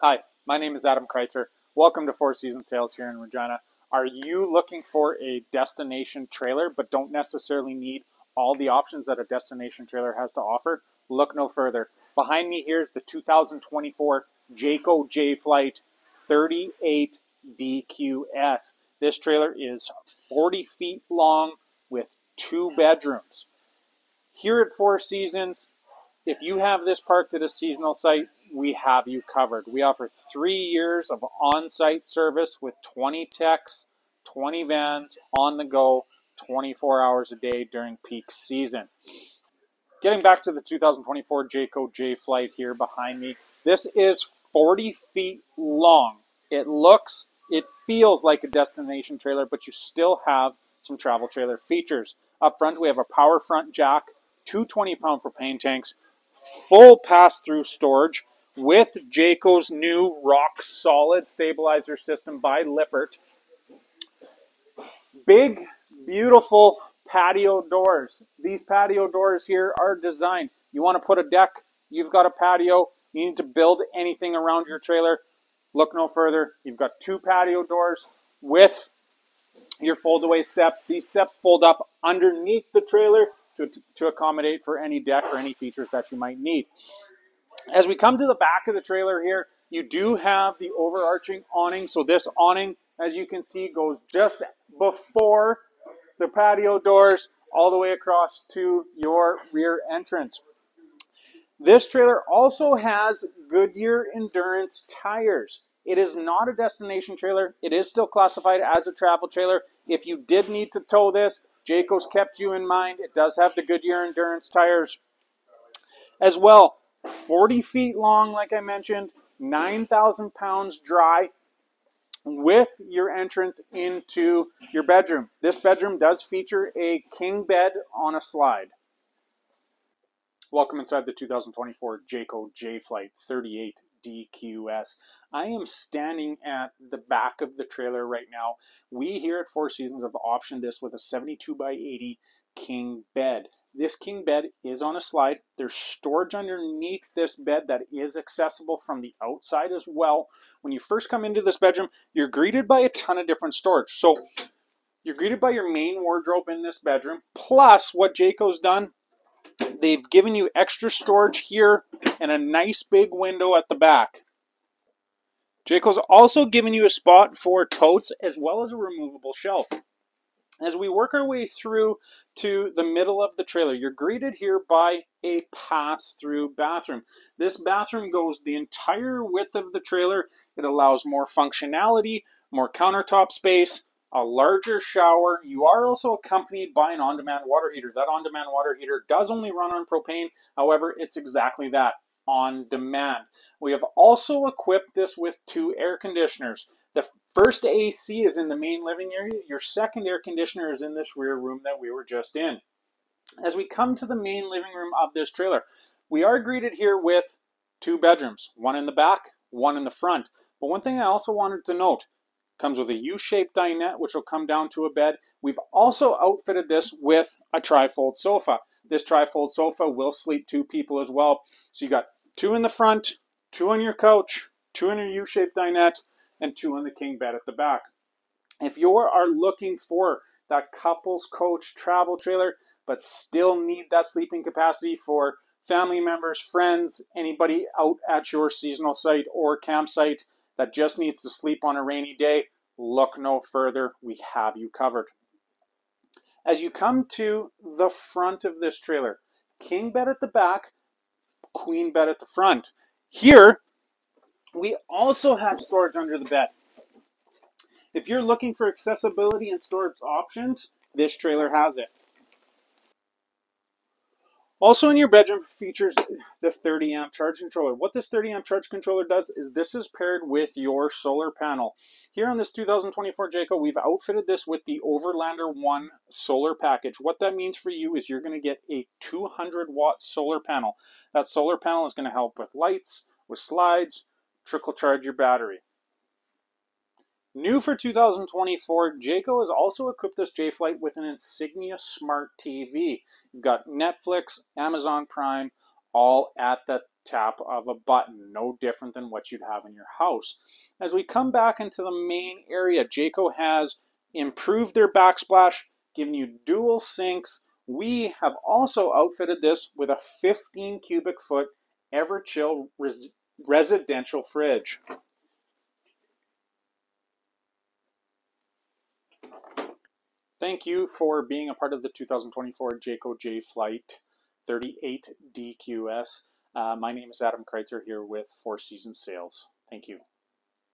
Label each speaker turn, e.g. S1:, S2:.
S1: Hi, my name is Adam Kreitzer. Welcome to Four Seasons Sales here in Regina. Are you looking for a destination trailer but don't necessarily need all the options that a destination trailer has to offer? Look no further. Behind me here is the 2024 Jayco Jay Flight 38 DQS. This trailer is 40 feet long with two bedrooms. Here at Four Seasons, if you have this parked at a seasonal site, we have you covered. We offer three years of on site service with 20 techs, 20 vans on the go, 24 hours a day during peak season. Getting back to the 2024 Jayco Jay Flight here behind me, this is 40 feet long. It looks, it feels like a destination trailer, but you still have some travel trailer features. Up front, we have a power front jack, two 20 pound propane tanks, full pass through storage with Jayco's new rock solid stabilizer system by Lippert. Big, beautiful patio doors. These patio doors here are designed. You want to put a deck, you've got a patio, you need to build anything around your trailer. Look no further. You've got two patio doors with your fold away steps. These steps fold up underneath the trailer to, to accommodate for any deck or any features that you might need. As we come to the back of the trailer here, you do have the overarching awning. So this awning, as you can see, goes just before the patio doors all the way across to your rear entrance. This trailer also has Goodyear Endurance tires. It is not a destination trailer. It is still classified as a travel trailer. If you did need to tow this, Jayco's kept you in mind. It does have the Goodyear Endurance tires as well. 40 feet long, like I mentioned, 9,000 pounds dry with your entrance into your bedroom. This bedroom does feature a king bed on a slide. Welcome inside the 2024 Jayco Jay Flight 38 DQS. I am standing at the back of the trailer right now. We here at Four Seasons have optioned this with a 72 by 80 king bed. This king bed is on a slide. There's storage underneath this bed that is accessible from the outside as well. When you first come into this bedroom, you're greeted by a ton of different storage. So you're greeted by your main wardrobe in this bedroom, plus what Jayco's done, they've given you extra storage here and a nice big window at the back. Jayco's also given you a spot for totes as well as a removable shelf. As we work our way through to the middle of the trailer, you're greeted here by a pass-through bathroom. This bathroom goes the entire width of the trailer. It allows more functionality, more countertop space, a larger shower. You are also accompanied by an on-demand water heater. That on-demand water heater does only run on propane. However, it's exactly that, on demand. We have also equipped this with two air conditioners. The first AC is in the main living area. Your second air conditioner is in this rear room that we were just in. As we come to the main living room of this trailer, we are greeted here with two bedrooms, one in the back, one in the front. But one thing I also wanted to note, comes with a U-shaped dinette, which will come down to a bed. We've also outfitted this with a trifold sofa. This trifold sofa will sleep two people as well. So you got two in the front, two on your couch, two in your U-shaped dinette, and two on the king bed at the back. If you are looking for that couples coach travel trailer, but still need that sleeping capacity for family members, friends, anybody out at your seasonal site or campsite that just needs to sleep on a rainy day, look no further. We have you covered. As you come to the front of this trailer, king bed at the back, queen bed at the front. Here, we also have storage under the bed. If you're looking for accessibility and storage options, this trailer has it. Also in your bedroom features the 30 amp charge controller. What this 30 amp charge controller does is this is paired with your solar panel. Here on this 2024 Jayco, we've outfitted this with the Overlander 1 solar package. What that means for you is you're going to get a 200 watt solar panel. That solar panel is going to help with lights, with slides, trickle charge your battery. New for 2024, Jayco has also equipped this Jay Flight with an Insignia Smart TV. You've got Netflix, Amazon Prime, all at the tap of a button, no different than what you'd have in your house. As we come back into the main area, Jayco has improved their backsplash, given you dual sinks. We have also outfitted this with a 15 cubic foot Everchill res residential fridge. Thank you for being a part of the 2024 Jayco Jay Flight 38 DQS. Uh, my name is Adam Kreitzer here with Four Seasons Sales. Thank you.